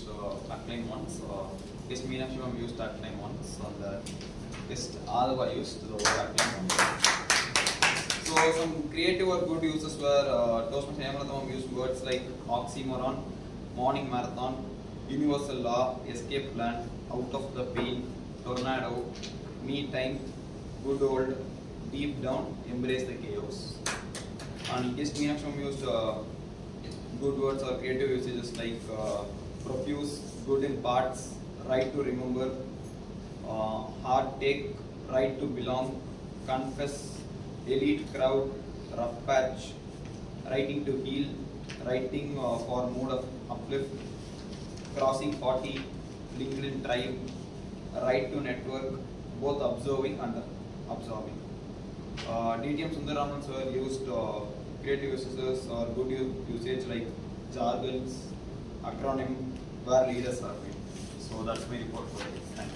used uh, backline once. Uh, yes, Meenakshi ma'am used backline once. And uh, yes, Adava used the once. So some creative or good uses were uh, Toastmaster Hemantha ma'am used words like oxymoron, morning marathon, universal law, escape plan, out of the pain, tornado, me time, good old, deep down, embrace the chaos. And yes, Meenakshi ma'am used uh, good words or creative usages like uh, profuse, good in parts, right to remember, uh, hard take, right to belong, confess, elite crowd, rough patch, writing to heal, writing uh, for mood of uplift, crossing 40, LinkedIn tribe, right to network, both observing and absorbing. Uh, DTM Sundaraman sir used uh, creative usages or good usage like jargons, acronym, where leaders are made. So that's my report for today.